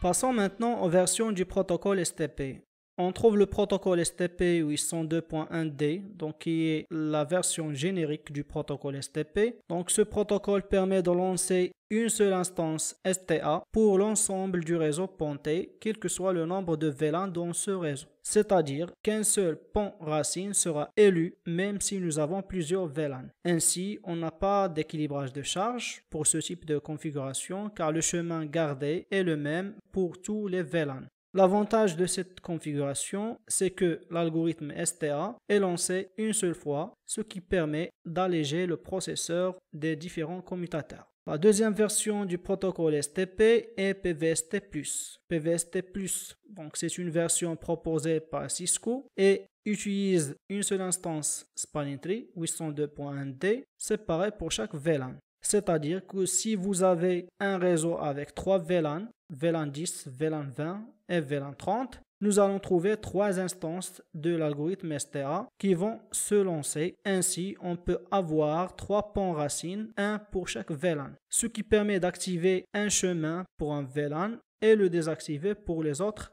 Passons maintenant aux versions du protocole STP. On trouve le protocole STP 802.1d, donc qui est la version générique du protocole STP. Donc ce protocole permet de lancer une seule instance STA pour l'ensemble du réseau ponté, quel que soit le nombre de VLAN dans ce réseau. C'est-à-dire qu'un seul pont racine sera élu même si nous avons plusieurs VLAN. Ainsi, on n'a pas d'équilibrage de charge pour ce type de configuration car le chemin gardé est le même pour tous les VLAN. L'avantage de cette configuration, c'est que l'algorithme STA est lancé une seule fois, ce qui permet d'alléger le processeur des différents commutateurs. La deuxième version du protocole STP est PVST+. PVST+, donc c'est une version proposée par Cisco et utilise une seule instance spanning tree 802.1d séparée pour chaque VLAN. C'est-à-dire que si vous avez un réseau avec trois VLAN, VLAN 10, VLAN 20 et VLAN 30, nous allons trouver trois instances de l'algorithme STA qui vont se lancer. Ainsi, on peut avoir trois ponts racines, un pour chaque VLAN, ce qui permet d'activer un chemin pour un VLAN et le désactiver pour les autres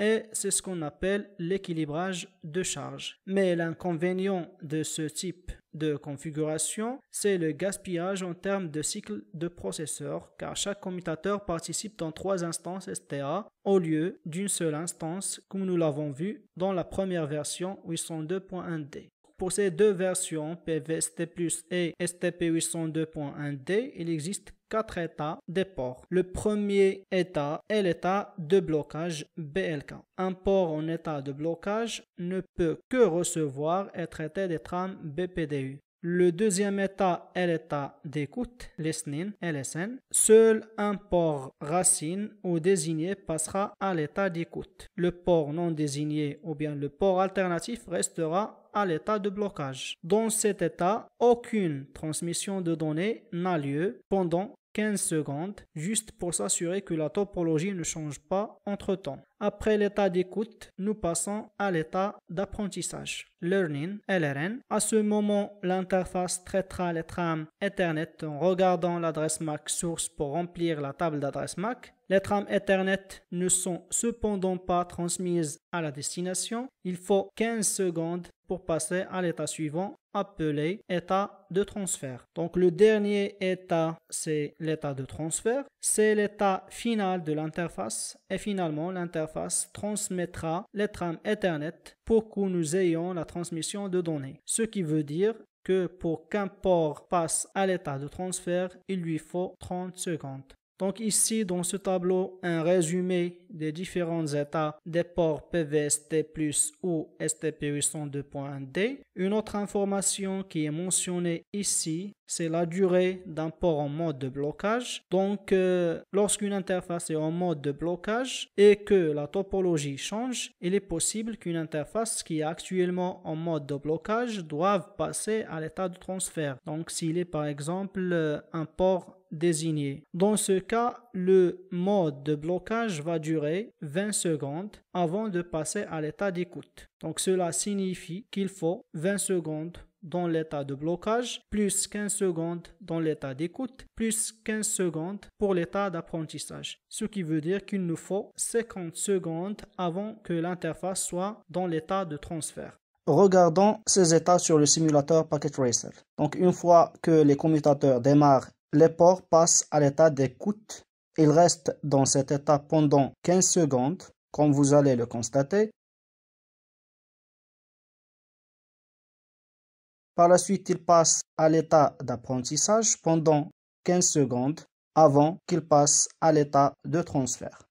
Et c'est ce qu'on appelle l'équilibrage de charge. Mais l'inconvénient de ce type de configuration, c'est le gaspillage en termes de cycle de processeur, car chaque commutateur participe dans trois instances STA au lieu d'une seule instance, comme nous l'avons vu dans la première version 802.1d. Pour ces deux versions, PVST et STP 802.1d, il existe quatre états des ports. Le premier état est l'état de blocage BLK. Un port en état de blocage ne peut que recevoir et traiter des trames BPDU. Le deuxième état est l'état d'écoute, listening, LSN. Seul un port racine ou désigné passera à l'état d'écoute. Le port non désigné ou bien le port alternatif restera à l'état de blocage. Dans cet état, aucune transmission de données n'a lieu pendant 15 secondes, juste pour s'assurer que la topologie ne change pas entre temps. Après l'état d'écoute, nous passons à l'état d'apprentissage. Learning, LRN. À ce moment, l'interface traitera les trames Ethernet en regardant l'adresse MAC source pour remplir la table d'adresse MAC. Les trames Ethernet ne sont cependant pas transmises à la destination. Il faut 15 secondes pour passer à l'état suivant appelé état de transfert. Donc le dernier état, c'est l'état de transfert. C'est l'état final de l'interface et finalement l'interface transmettra les trames Ethernet pour que nous ayons la transmission de données. Ce qui veut dire que pour qu'un port passe à l'état de transfert, il lui faut 30 secondes. Donc ici, dans ce tableau, un résumé des différents états des ports PVST+, ou STP802.1d. Une autre information qui est mentionnée ici, c'est la durée d'un port en mode de blocage. Donc, euh, lorsqu'une interface est en mode de blocage et que la topologie change, il est possible qu'une interface qui est actuellement en mode de blocage doive passer à l'état de transfert. Donc, s'il est par exemple euh, un port désigné. Dans ce cas, le mode de blocage va durer 20 secondes avant de passer à l'état d'écoute. Donc cela signifie qu'il faut 20 secondes dans l'état de blocage, plus 15 secondes dans l'état d'écoute, plus 15 secondes pour l'état d'apprentissage. Ce qui veut dire qu'il nous faut 50 secondes avant que l'interface soit dans l'état de transfert. Regardons ces états sur le simulateur Packet Racer. Donc une fois que les commutateurs démarrent les ports passent à l'état d'écoute. Ils restent dans cet état pendant 15 secondes, comme vous allez le constater. Par la suite, ils passent à l'état d'apprentissage pendant 15 secondes avant qu'ils passent à l'état de transfert.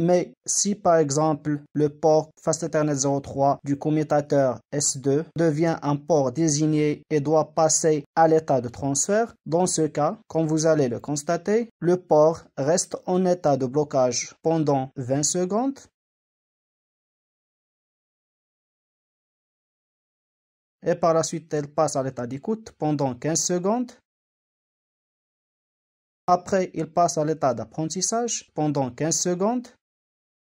Mais si par exemple le port Ethernet 03 du commutateur S2 devient un port désigné et doit passer à l'état de transfert, dans ce cas, comme vous allez le constater, le port reste en état de blocage pendant 20 secondes et par la suite elle passe à l'état d'écoute pendant 15 secondes. Après, il passe à l'état d'apprentissage pendant 15 secondes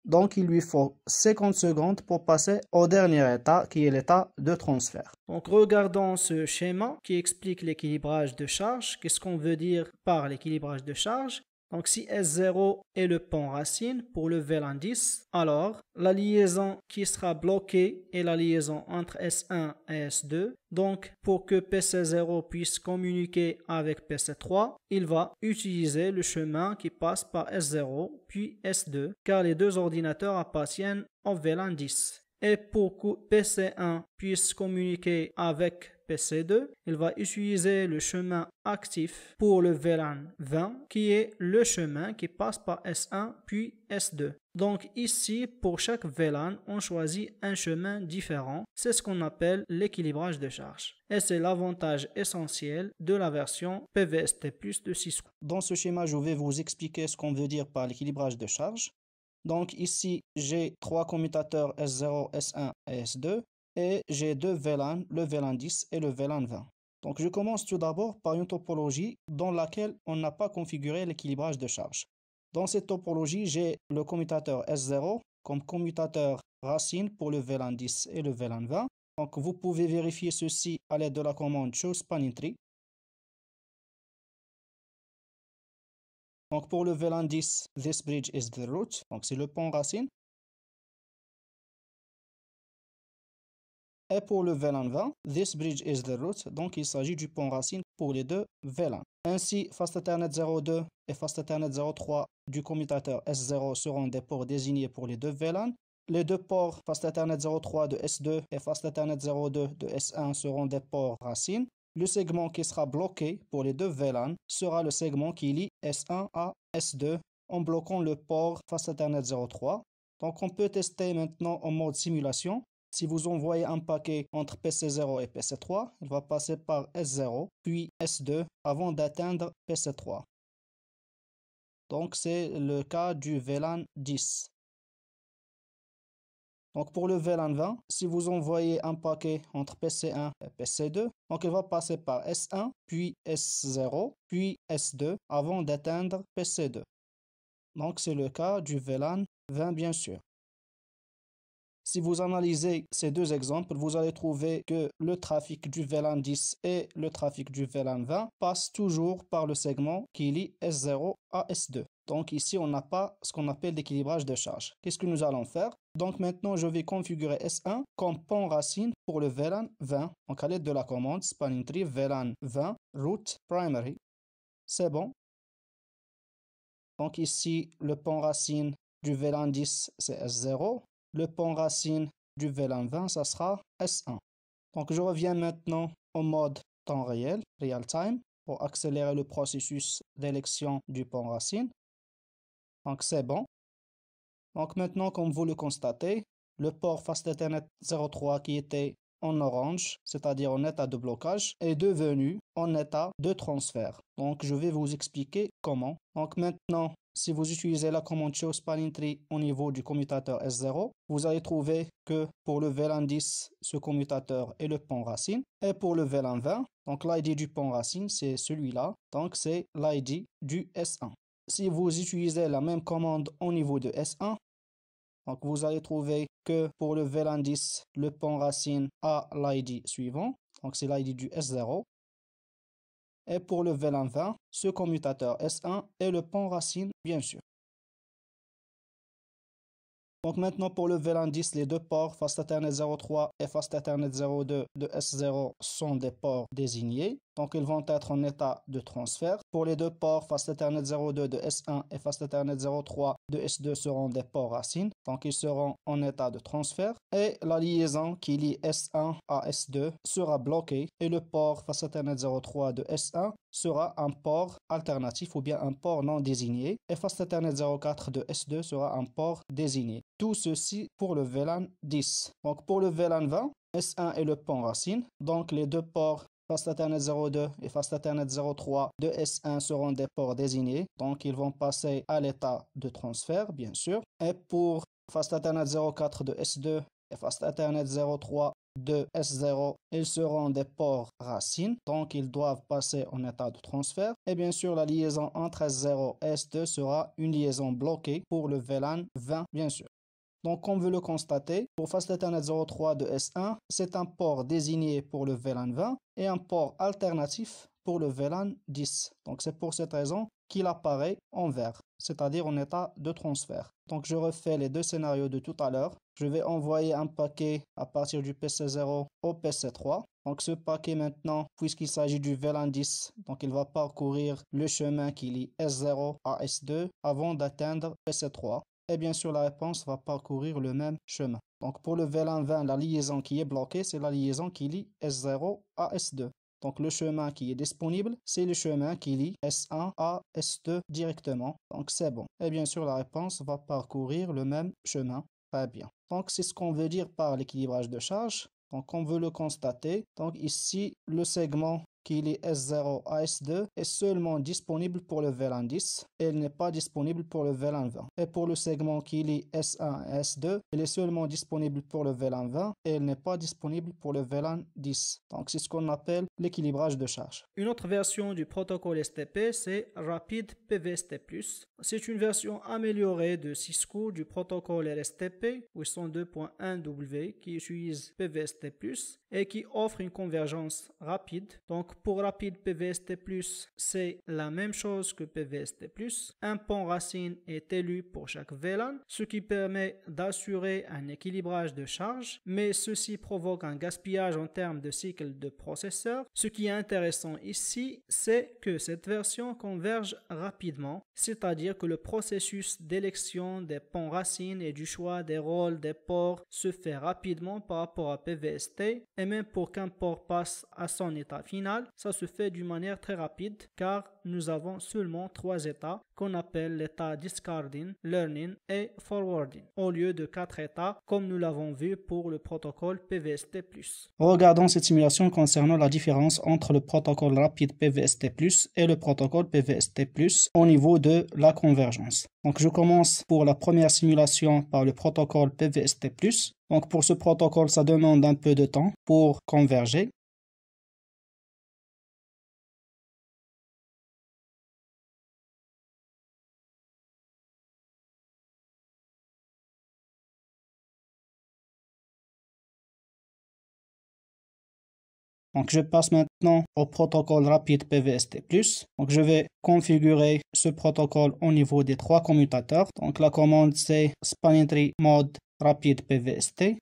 Donc, il lui faut 50 secondes pour passer au dernier état, qui est l'état de transfert. Donc, regardons ce schéma qui explique l'équilibrage de charge. Qu'est-ce qu'on veut dire par l'équilibrage de charge? Donc si S0 est le pont racine pour le VLAN 10, alors la liaison qui sera bloquée est la liaison entre S1 et S2. Donc pour que PC0 puisse communiquer avec PC3, il va utiliser le chemin qui passe par S0 puis S2 car les deux ordinateurs appartiennent au VLAN 10. Et pour que PC1 puisse communiquer avec PC2, il va utiliser le chemin actif pour le VLAN 20 qui est le chemin qui passe par S1 puis S2. Donc ici, pour chaque VLAN, on choisit un chemin différent. C'est ce qu'on appelle l'équilibrage de charge. Et c'est l'avantage essentiel de la version PVST Plus de Cisco. Dans ce schéma, je vais vous expliquer ce qu'on veut dire par l'équilibrage de charge. Donc ici, j'ai trois commutateurs S0, S1 et S2 et j'ai deux VLAN, le VLAN 10 et le VLAN 20. Donc je commence tout d'abord par une topologie dans laquelle on n'a pas configuré l'équilibrage de charge. Dans cette topologie, j'ai le commutateur S0 comme commutateur racine pour le VLAN 10 et le VLAN 20. Donc vous pouvez vérifier ceci à l'aide de la commande choose spanning tree. Donc pour le VLAN 10, this bridge is the root, donc c'est le pont racine. Et pour le VLAN 20, this bridge is the root, donc il s'agit du pont racine pour les deux VLAN. Ainsi, Fast Ethernet 02 et Fast Ethernet 03 du commutateur S0 seront des ports désignés pour les deux VLAN. Les deux ports Fast Ethernet 03 de S2 et Fast Ethernet 02 de S1 seront des ports racines. Le segment qui sera bloqué pour les deux VLAN sera le segment qui lie S1 à S2 en bloquant le port Fast Ethernet 03. Donc on peut tester maintenant en mode simulation. Si vous envoyez un paquet entre PC0 et PC3, il va passer par S0, puis S2 avant d'atteindre PC3. Donc c'est le cas du VLAN 10. Donc pour le VLAN 20, si vous envoyez un paquet entre PC1 et PC2, donc il va passer par S1, puis S0, puis S2 avant d'atteindre PC2. Donc c'est le cas du VLAN 20 bien sûr. Si vous analysez ces deux exemples, vous allez trouver que le trafic du VLAN 10 et le trafic du VLAN 20 passent toujours par le segment qui lie S0 à S2. Donc ici, on n'a pas ce qu'on appelle l'équilibrage de charge. Qu'est-ce que nous allons faire? Donc maintenant, je vais configurer S1 comme pont racine pour le VLAN 20. Donc à l'aide de la commande spanning tree VLAN 20 root primary. C'est bon? Donc ici, le pont racine du VLAN 10, c'est S0 le pont racine du VLAN 20, ça sera S1. Donc je reviens maintenant au mode temps réel, real time, pour accélérer le processus d'élection du pont racine. Donc c'est bon. Donc maintenant, comme vous le constatez, le port Fast Ethernet 03 qui était en orange, c'est-à-dire en état de blocage, est devenu en état de transfert. Donc je vais vous expliquer comment. Donc maintenant, si vous utilisez la commande show spanning au niveau du commutateur S0, vous allez trouver que pour le VLAN 10, ce commutateur est le pont racine. Et pour le VLAN 20, donc l'ID du pont racine, c'est celui-là. Donc c'est l'ID du S1. Si vous utilisez la même commande au niveau de S1, donc vous allez trouver que pour le VLAN 10, le pont racine a l'ID suivant. Donc c'est l'ID du S0. Et pour le VLAN 20, ce commutateur S1 est le pont racine, bien sûr. Donc maintenant pour le VLAN 10, les deux ports Fast Ethernet 03 et Fast Ethernet 02 de S0 sont des ports désignés. Donc ils vont être en état de transfert. Pour les deux ports Fast Ethernet 02 de S1 et Fast Ethernet 03 de S2 seront des ports racines. Donc ils seront en état de transfert. Et la liaison qui lie S1 à S2 sera bloquée et le port Fast Ethernet 03 de S1 sera un port alternatif ou bien un port non désigné et Fast Ethernet 04 de S2 sera un port désigné. Tout ceci pour le VLAN 10. Donc pour le VLAN 20, S1 est le pont racine. Donc les deux ports Fast Ethernet 02 et Fast Ethernet 03 de S1 seront des ports désignés. Donc ils vont passer à l'état de transfert, bien sûr. Et pour Fast Ethernet 04 de S2 et Fast Ethernet 03 de S0, ils seront des ports racines, donc ils doivent passer en état de transfert. Et bien sûr, la liaison entre S0 et S2 sera une liaison bloquée pour le VLAN 20, bien sûr. Donc, comme veut le constater, pour Fast Ethernet 03 de S1, c'est un port désigné pour le VLAN 20 et un port alternatif pour le VLAN 10. Donc, c'est pour cette raison qu'il apparaît en vert, c'est-à-dire en état de transfert. Donc, je refais les deux scénarios de tout à l'heure. Je vais envoyer un paquet à partir du PC0 au PC3. Donc, ce paquet maintenant, puisqu'il s'agit du VLAN 10, donc il va parcourir le chemin qui lie S0 à S2 avant d'atteindre PC3 et bien sûr la réponse va parcourir le même chemin. Donc pour le VLAN 20, la liaison qui est bloquée, c'est la liaison qui lie S0 à S2. Donc le chemin qui est disponible, c'est le chemin qui lie S1 à S2 directement. Donc c'est bon. Et bien sûr la réponse va parcourir le même chemin. Très bien. Donc c'est ce qu'on veut dire par l'équilibrage de charge. Donc on veut le constater. Donc ici le segment qu'il est S0 à S2 est seulement disponible pour le VLAN 10 et il n'est pas disponible pour le VLAN 20. Et pour le segment qu'il est S1 à S2, il est seulement disponible pour le VLAN 20 et il n'est pas disponible pour le VLAN 10. Donc c'est ce qu'on appelle l'équilibrage de charge. Une autre version du protocole STP, c'est Rapid PVST+. C'est une version améliorée de Cisco du protocole LSTP 802.1W qui utilise PVST+, et qui offre une convergence rapide. Donc pour rapide PVST+, c'est la même chose que PVST+. Un pont racine est élu pour chaque VLAN, ce qui permet d'assurer un équilibrage de charge, mais ceci provoque un gaspillage en termes de cycle de processeur. Ce qui est intéressant ici, c'est que cette version converge rapidement, c'est-à-dire que le processus d'élection des ponts racines et du choix des rôles des ports se fait rapidement par rapport à PVST et même pour qu'un port passe à son état final, ça se fait d'une manière très rapide car nous avons seulement trois états qu'on appelle l'état discarding, learning et forwarding au lieu de quatre états comme nous l'avons vu pour le protocole PVST+. Regardons cette simulation concernant la différence entre le protocole rapide PVST+, et le protocole PVST+, au niveau de la convergence. Donc je commence pour la première simulation par le protocole PVST+. Donc pour ce protocole, ça demande un peu de temps pour converger. Donc je passe maintenant au protocole rapide PVST+. Donc je vais configurer ce protocole au niveau des trois commutateurs. Donc la commande c'est spanentry mode rapide PVST.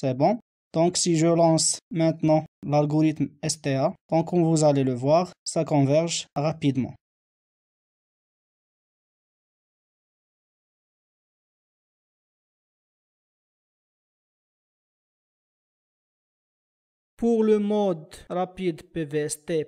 C'est bon? Donc si je lance maintenant l'algorithme STA, donc vous allez le voir, ça converge rapidement. Pour le mode rapide PVST+,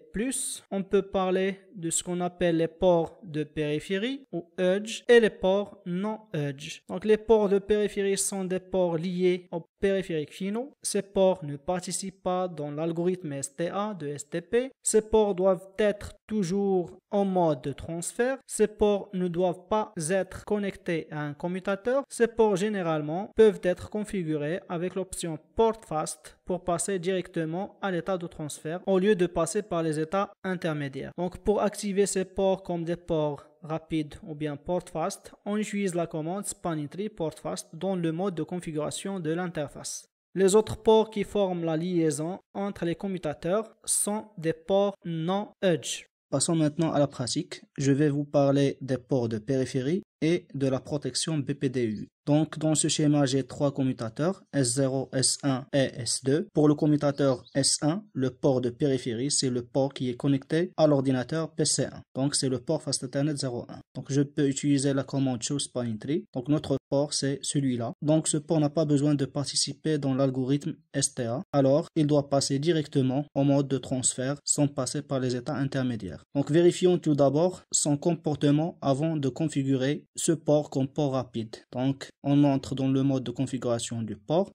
on peut parler de ce qu'on appelle les ports de périphérie ou edge et les ports non edge. Donc les ports de périphérie sont des ports liés aux périphériques finaux. Ces ports ne participent pas dans l'algorithme STA de STP. Ces ports doivent être toujours en mode de transfert. Ces ports ne doivent pas être connectés à un commutateur. Ces ports généralement peuvent être configurés avec l'option port fast pour passer directement à l'état de transfert au lieu de passer par les états intermédiaires. Donc pour activer ces ports comme des ports rapides ou bien port fast, on utilise la commande spanentry port fast dans le mode de configuration de l'interface. Les autres ports qui forment la liaison entre les commutateurs sont des ports non edge. Passons maintenant à la pratique. Je vais vous parler des ports de périphérie et de la protection BPDU. Donc dans ce schéma, j'ai trois commutateurs, S0, S1 et S2. Pour le commutateur S1, le port de périphérie, c'est le port qui est connecté à l'ordinateur PC1. Donc c'est le port Fast Ethernet 01. Donc je peux utiliser la commande choose tree. Donc notre port c'est celui-là. Donc ce port n'a pas besoin de participer dans l'algorithme STA. Alors il doit passer directement au mode de transfert sans passer par les états intermédiaires. Donc vérifions tout d'abord son comportement avant de configurer ce port comme port rapide. Donc on entre dans le mode de configuration du port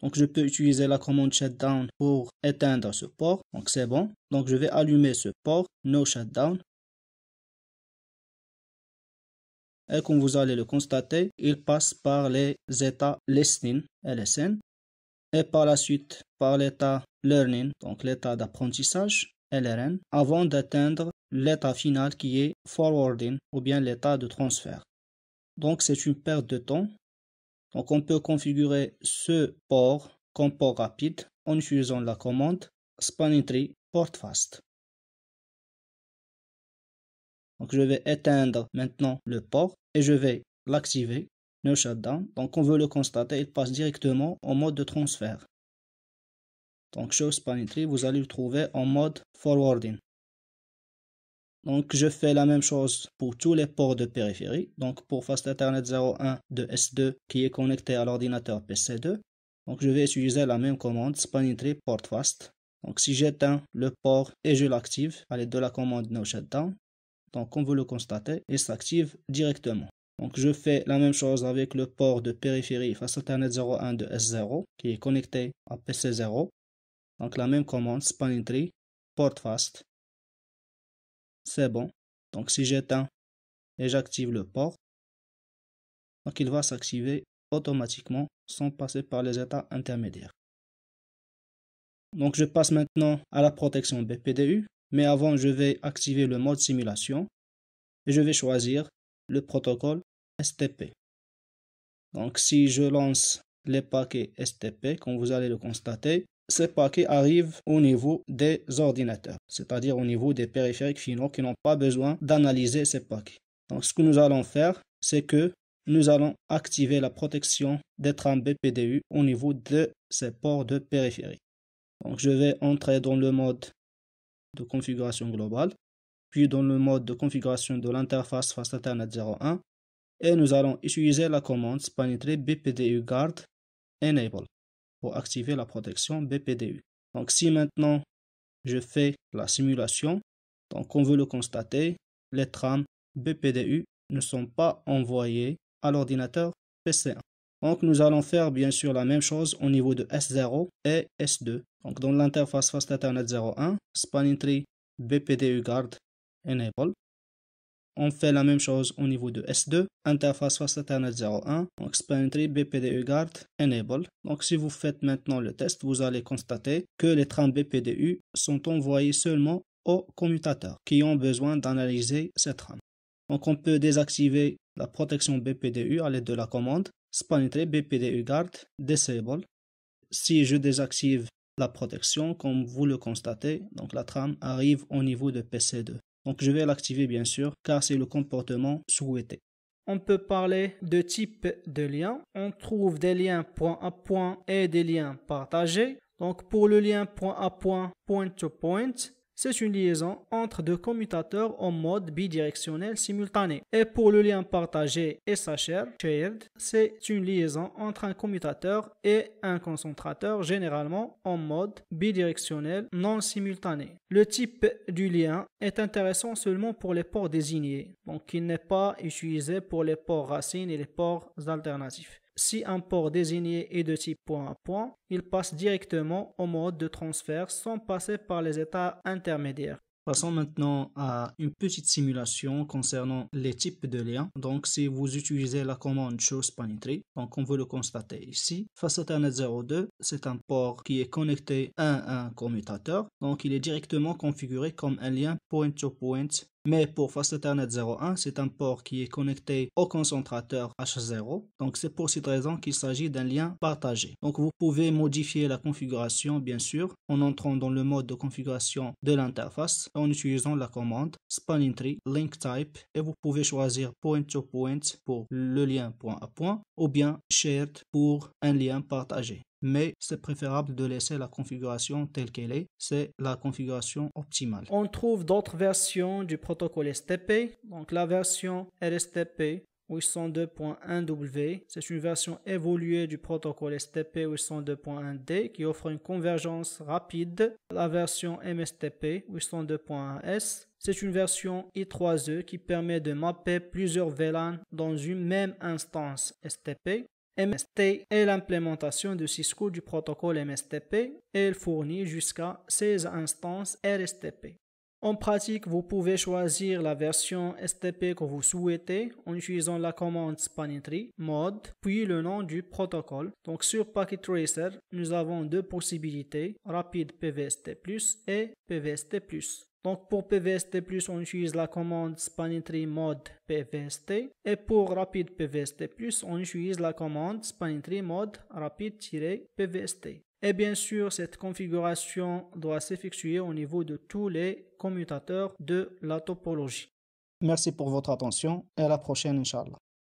Donc je peux utiliser la commande shutdown pour éteindre ce port. Donc c'est bon. Donc je vais allumer ce port, no shutdown. Et comme vous allez le constater, il passe par les états listening, LSN, et par la suite par l'état learning, donc l'état d'apprentissage, LRN, avant d'atteindre l'état final qui est forwarding ou bien l'état de transfert. Donc c'est une perte de temps donc on peut configurer ce port comme port rapide en utilisant la commande spanning tree port fast. Donc je vais éteindre maintenant le port et je vais l'activer, shutdown. Donc on veut le constater, il passe directement en mode de transfert. Donc show spanning tree, vous allez le trouver en mode forwarding. Donc, je fais la même chose pour tous les ports de périphérie. Donc, pour Fast Ethernet 01 de S2 qui est connecté à l'ordinateur PC2, donc je vais utiliser la même commande spanning tree port fast. Donc, si j'éteins le port et je l'active à l'aide de la commande no shutdown, donc comme vous le constatez, il s'active directement. Donc, je fais la même chose avec le port de périphérie Fast Ethernet 01 de S0 qui est connecté à PC0. Donc, la même commande spanning tree port fast c'est bon. Donc si j'éteins et j'active le port, il va s'activer automatiquement sans passer par les états intermédiaires. Donc je passe maintenant à la protection BPDU, mais avant je vais activer le mode simulation et je vais choisir le protocole STP. Donc si je lance les paquets STP, comme vous allez le constater, ces paquets arrivent au niveau des ordinateurs, c'est-à-dire au niveau des périphériques finaux qui n'ont pas besoin d'analyser ces paquets. Donc ce que nous allons faire, c'est que nous allons activer la protection des trames BPDU au niveau de ces ports de périphérie. Donc je vais entrer dans le mode de configuration globale, puis dans le mode de configuration de l'interface Fast Ethernet 01 et nous allons utiliser la commande spanitry BPDU guard enable pour activer la protection BPDU. Donc si maintenant je fais la simulation, donc on veut le constater, les trames BPDU ne sont pas envoyées à l'ordinateur PC1. Donc nous allons faire bien sûr la même chose au niveau de S0 et S2. Donc dans l'interface Fast Ethernet 01, spanning tree BPDU guard enable on fait la même chose au niveau de S2, interface Fast Ethernet 01, donc Spantry BPDU Guard Enable. Donc si vous faites maintenant le test, vous allez constater que les trames BPDU sont envoyées seulement aux commutateurs qui ont besoin d'analyser ces trames. Donc on peut désactiver la protection BPDU à l'aide de la commande Spantry BPDU Guard Disable. Si je désactive la protection, comme vous le constatez, donc la trame arrive au niveau de PC2. Donc je vais l'activer bien sûr car c'est le comportement souhaité. On peut parler de type de lien. On trouve des liens point à point et des liens partagés. Donc pour le lien point à point, point to point, c'est une liaison entre deux commutateurs en mode bidirectionnel simultané. Et pour le lien partagé SHR, shared, c'est une liaison entre un commutateur et un concentrateur, généralement en mode bidirectionnel non simultané. Le type du lien est intéressant seulement pour les ports désignés, donc il n'est pas utilisé pour les ports racines et les ports alternatifs. Si un port désigné est de type point à point, il passe directement au mode de transfert sans passer par les états intermédiaires. Passons maintenant à une petite simulation concernant les types de liens. Donc, si vous utilisez la commande show tree, donc on veut le constater ici. Face Ethernet 02, c'est un port qui est connecté à un commutateur. Donc, il est directement configuré comme un lien point-to-point mais pour Fast Ethernet 01, c'est un port qui est connecté au concentrateur H0. Donc c'est pour cette raison qu'il s'agit d'un lien partagé. Donc vous pouvez modifier la configuration bien sûr en entrant dans le mode de configuration de l'interface en utilisant la commande spanning tree link type et vous pouvez choisir point to point pour le lien point à point ou bien shared pour un lien partagé mais c'est préférable de laisser la configuration telle qu'elle est. C'est la configuration optimale. On trouve d'autres versions du protocole STP. Donc la version RSTP 802.1W, c'est une version évoluée du protocole STP 802.1D qui offre une convergence rapide. La version MSTP 802.1S, c'est une version I3E qui permet de mapper plusieurs VLAN dans une même instance STP MST est l'implémentation de Cisco du protocole MSTP et elle fournit jusqu'à 16 instances RSTP. En pratique, vous pouvez choisir la version STP que vous souhaitez en utilisant la commande spanitry mode puis le nom du protocole. Donc sur Packet Tracer, nous avons deux possibilités, rapide PVST+, et PVST+. Donc pour PVST+, on utilise la commande spanitry mode PVST et pour rapide PVST+, on utilise la commande spanitry mode rapide-PVST. Et bien sûr, cette configuration doit s'effectuer au niveau de tous les commutateurs de la topologie. Merci pour votre attention et à la prochaine, Inch'Allah.